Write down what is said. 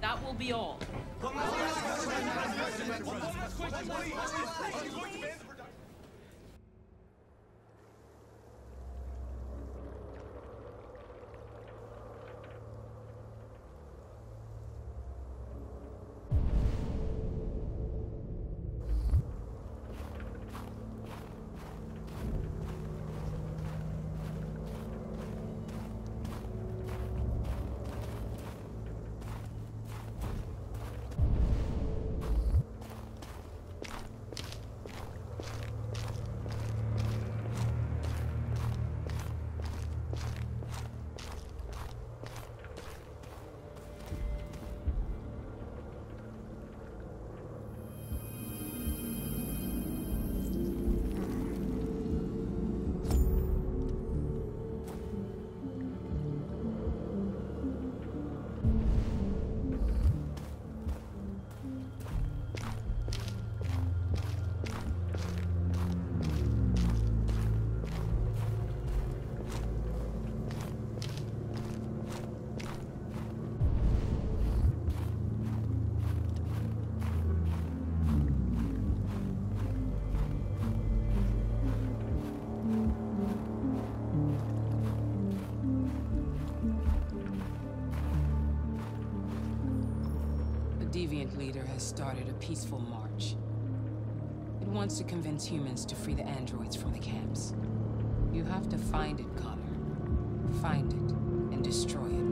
That will be all. Deviant leader has started a peaceful march. It wants to convince humans to free the androids from the camps. You have to find it, Connor. Find it, and destroy it